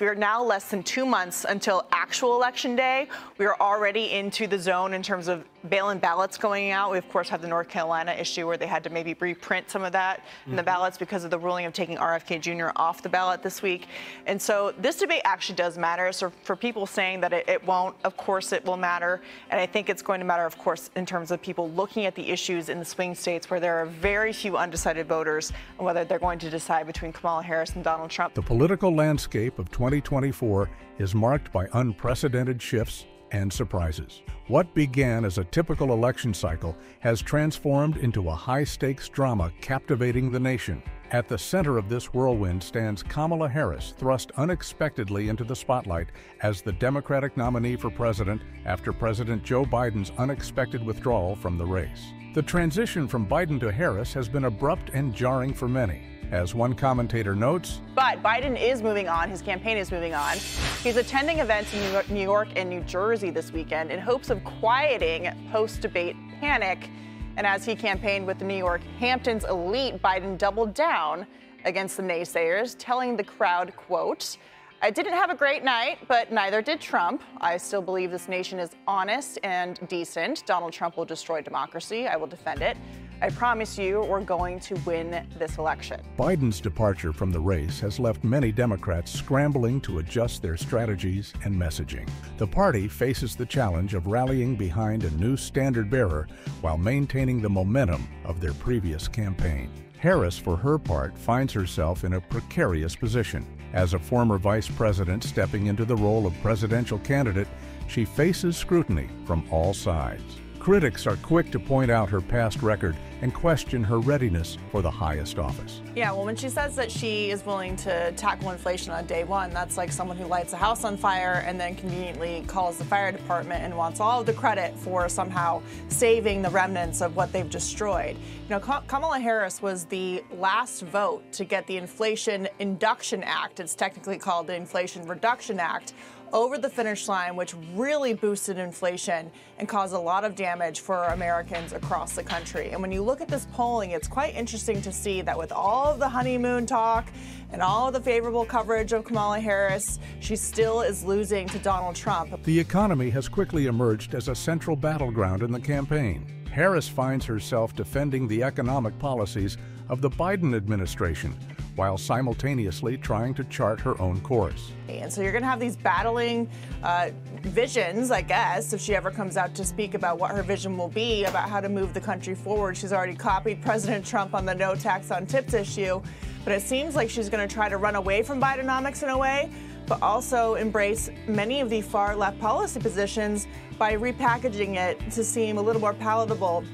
We are now less than two months until actual election day. We are already into the zone in terms of bail in ballots going out. We, of course, have the North Carolina issue where they had to maybe reprint some of that mm-hmm. in the mm-hmm. ballots because of the ruling of taking RFK Jr. off the ballot this week. And so this debate actually does matter. So for people saying that it, it won't, of course it will matter. And I think it's going to matter, of course, in terms of people looking at the issues in the swing states where there are very few undecided voters and whether they're going to decide between Kamala Harris and Donald Trump. The political landscape of 2024 is marked by unprecedented shifts and surprises. What began as a typical election cycle has transformed into a high stakes drama captivating the nation. At the center of this whirlwind stands Kamala Harris, thrust unexpectedly into the spotlight as the Democratic nominee for president after President Joe Biden's unexpected withdrawal from the race. The transition from Biden to Harris has been abrupt and jarring for many. As one commentator notes, but Biden is moving on. His campaign is moving on. He's attending events in New York and New Jersey this weekend in hopes of quieting post debate panic. And as he campaigned with the New York Hamptons elite, Biden doubled down against the naysayers, telling the crowd, quote, I didn't have a great night, but neither did Trump. I still believe this nation is honest and decent. Donald Trump will destroy democracy. I will defend it. I promise you, we're going to win this election. Biden's departure from the race has left many Democrats scrambling to adjust their strategies and messaging. The party faces the challenge of rallying behind a new standard bearer while maintaining the momentum of their previous campaign. Harris, for her part, finds herself in a precarious position. As a former vice president stepping into the role of presidential candidate, she faces scrutiny from all sides. Critics are quick to point out her past record and question her readiness for the highest office. Yeah, well, when she says that she is willing to tackle inflation on day one, that's like someone who lights a house on fire and then conveniently calls the fire department and wants all of the credit for somehow saving the remnants of what they've destroyed. You know, Kamala Harris was the last vote to get the Inflation Induction Act, it's technically called the Inflation Reduction Act, over the finish line, which really boosted inflation and caused a lot of damage for Americans across the country. And when you look at this polling, it's quite interesting to see that with all of the honeymoon talk and all the favorable coverage of Kamala Harris, she still is losing to Donald Trump. The economy has quickly emerged as a central battleground in the campaign. Harris finds herself defending the economic policies of the Biden administration while simultaneously trying to chart her own course. And so you're going to have these battling uh, visions, I guess, if she ever comes out to speak about what her vision will be about how to move the country forward. She's already copied President Trump on the no tax on tips issue, but it seems like she's going to try to run away from Bidenomics in a way, but also embrace many of the far left policy positions by repackaging it to seem a little more palatable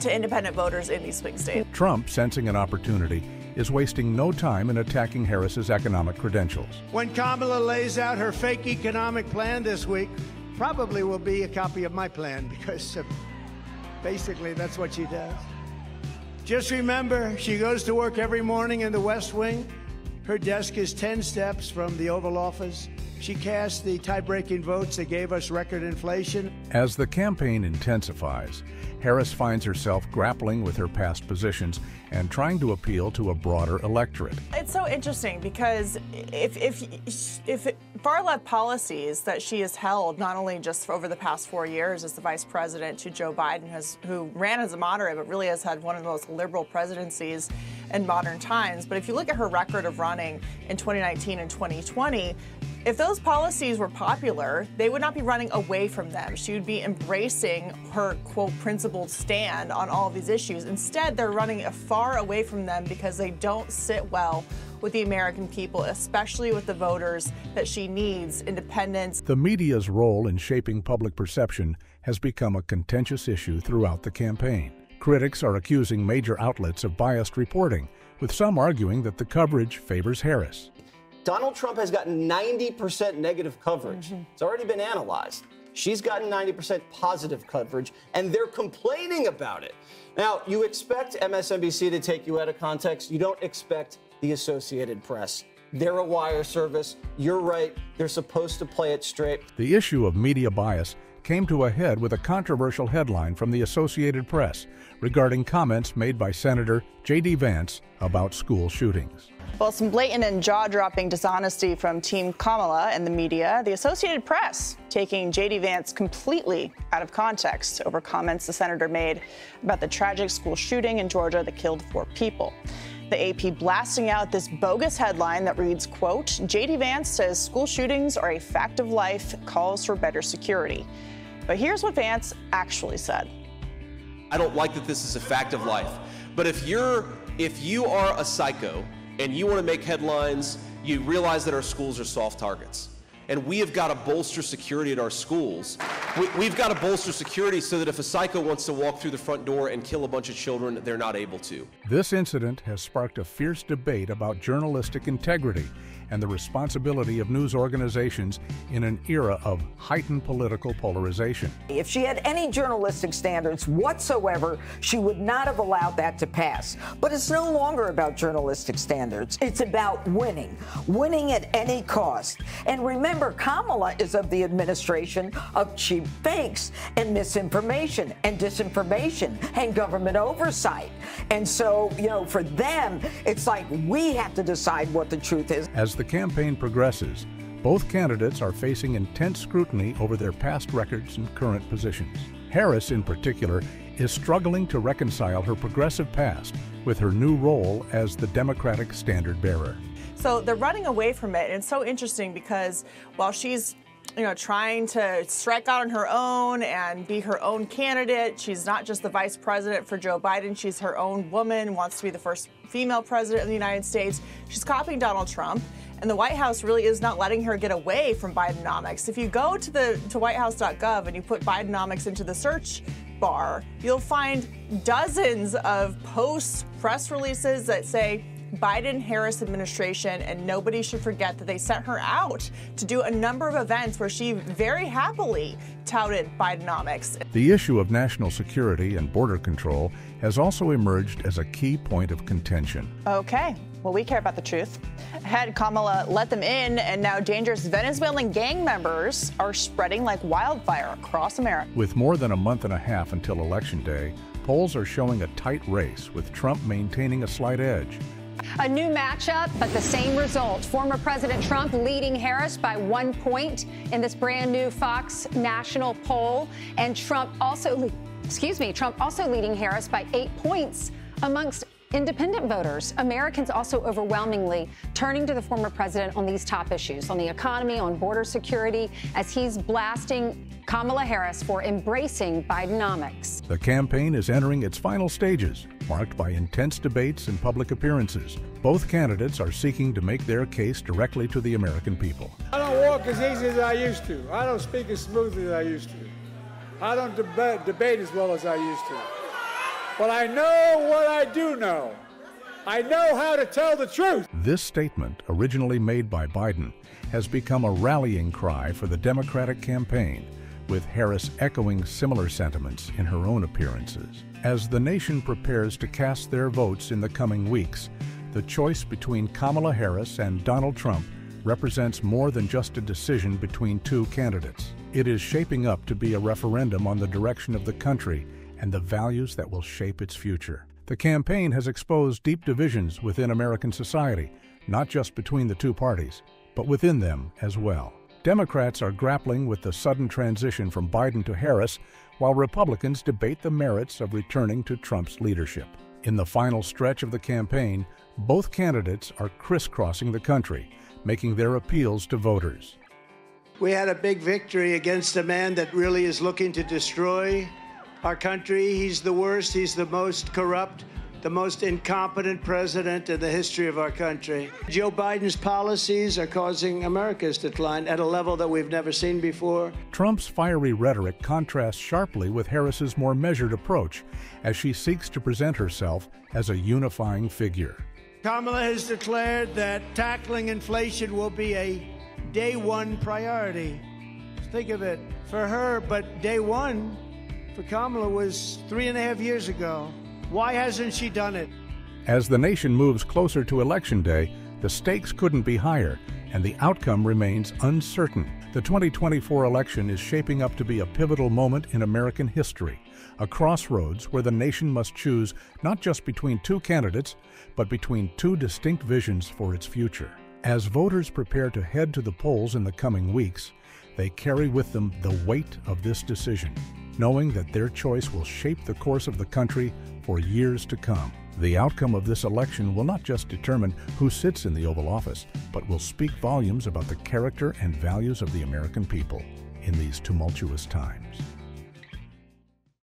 to independent voters in these swing states. Trump, sensing an opportunity, is wasting no time in attacking Harris's economic credentials. When Kamala lays out her fake economic plan this week, probably will be a copy of my plan because uh, basically that's what she does. Just remember, she goes to work every morning in the West Wing. Her desk is 10 steps from the Oval Office. She cast the tie breaking votes that gave us record inflation. As the campaign intensifies, Harris finds herself grappling with her past positions and trying to appeal to a broader electorate. It's so interesting because if, if, if far left policies that she has held, not only just over the past four years as the vice president to Joe Biden, has, who ran as a moderate but really has had one of the most liberal presidencies in modern times. But if you look at her record of running in 2019 and 2020, if those policies were popular, they would not be running away from them. She would be embracing her, quote, principled stand on all of these issues. Instead, they're running far away from them because they don't sit well with the American people, especially with the voters that she needs independence. The media's role in shaping public perception has become a contentious issue throughout the campaign. Critics are accusing major outlets of biased reporting, with some arguing that the coverage favors Harris. Donald Trump has gotten 90% negative coverage. Mm-hmm. It's already been analyzed. She's gotten 90% positive coverage, and they're complaining about it. Now, you expect MSNBC to take you out of context. You don't expect the Associated Press. They're a wire service. You're right. They're supposed to play it straight. The issue of media bias came to a head with a controversial headline from the Associated Press regarding comments made by Senator J.D. Vance about school shootings. Well, some blatant and jaw dropping dishonesty from Team Kamala and the media. The Associated Press taking J.D. Vance completely out of context over comments the senator made about the tragic school shooting in Georgia that killed four people. The AP blasting out this bogus headline that reads, quote, J.D. Vance says school shootings are a fact of life, calls for better security. But here's what Vance actually said. I don't like that this is a fact of life. But if you're if you are a psycho and you want to make headlines, you realize that our schools are soft targets. And we have got to bolster security at our schools. We, have got to bolster security so that if a psycho wants to walk through the front door and kill a bunch of children, they're not able to. This incident has sparked a fierce debate about journalistic integrity and the responsibility of news organizations in an era of heightened political polarization. If she had any journalistic standards whatsoever, she would not have allowed that to pass. But it's no longer about journalistic standards. It's about winning, winning at any cost. And remember, Kamala is of the administration of cheap fakes and misinformation and disinformation and government oversight. And so, you know, for them, it's like we have to decide what the truth is. As the campaign progresses, both candidates are facing intense scrutiny over their past records and current positions. Harris, in particular, is struggling to reconcile her progressive past with her new role as the Democratic standard bearer. So they're running away from it. And it's so interesting because while she's you know, trying to strike out on her own and be her own candidate. She's not just the vice president for Joe Biden. She's her own woman, wants to be the first female president of the United States. She's copying Donald Trump. And the White House really is not letting her get away from Bidenomics. If you go to the to whitehouse.gov and you put Bidenomics into the search bar, you'll find dozens of posts, press releases that say Biden Harris administration, and nobody should forget that they sent her out to do a number of events where she very happily touted Bidenomics. The issue of national security and border control has also emerged as a key point of contention. Okay, well, we care about the truth. Had Kamala let them in, and now dangerous Venezuelan gang members are spreading like wildfire across America. With more than a month and a half until Election Day, polls are showing a tight race, with Trump maintaining a slight edge. A new matchup, but the same result. Former President Trump leading Harris by one point in this brand new Fox national poll. And Trump also, excuse me, Trump also leading Harris by eight points amongst independent voters, Americans also overwhelmingly turning to the former president on these top issues on the economy, on border security, as he's blasting Kamala Harris for embracing Bidenomics. The campaign is entering its final stages, marked by intense debates and public appearances. Both candidates are seeking to make their case directly to the American people. I don't walk as easy as I used to. I don't speak as smoothly as I used to. I don't deb- debate as well as I used to. But I know what I do know. I know how to tell the truth. This statement, originally made by Biden, has become a rallying cry for the Democratic campaign, with Harris echoing similar sentiments in her own appearances. As the nation prepares to cast their votes in the coming weeks, the choice between Kamala Harris and Donald Trump represents more than just a decision between two candidates. It is shaping up to be a referendum on the direction of the country and the values that will shape its future. The campaign has exposed deep divisions within American society, not just between the two parties, but within them as well. Democrats are grappling with the sudden transition from Biden to Harris, while Republicans debate the merits of returning to Trump's leadership. In the final stretch of the campaign, both candidates are crisscrossing the country, making their appeals to voters. We had a big victory against a man that really is looking to destroy our country. He's the worst, he's the most corrupt, the most incompetent president in the history of our country. Joe Biden's policies are causing America's decline at a level that we've never seen before. Trump's fiery rhetoric contrasts sharply with Harris's more measured approach as she seeks to present herself as a unifying figure. Kamala has declared that tackling inflation will be a day one priority. Think of it for her, but day one for Kamala was three and a half years ago. Why hasn't she done it? As the nation moves closer to Election Day, the stakes couldn't be higher and the outcome remains uncertain. The 2024 election is shaping up to be a pivotal moment in American history, a crossroads where the nation must choose not just between two candidates, but between two distinct visions for its future. As voters prepare to head to the polls in the coming weeks, they carry with them the weight of this decision, knowing that their choice will shape the course of the country for years to come. The outcome of this election will not just determine who sits in the Oval Office, but will speak volumes about the character and values of the American people in these tumultuous times.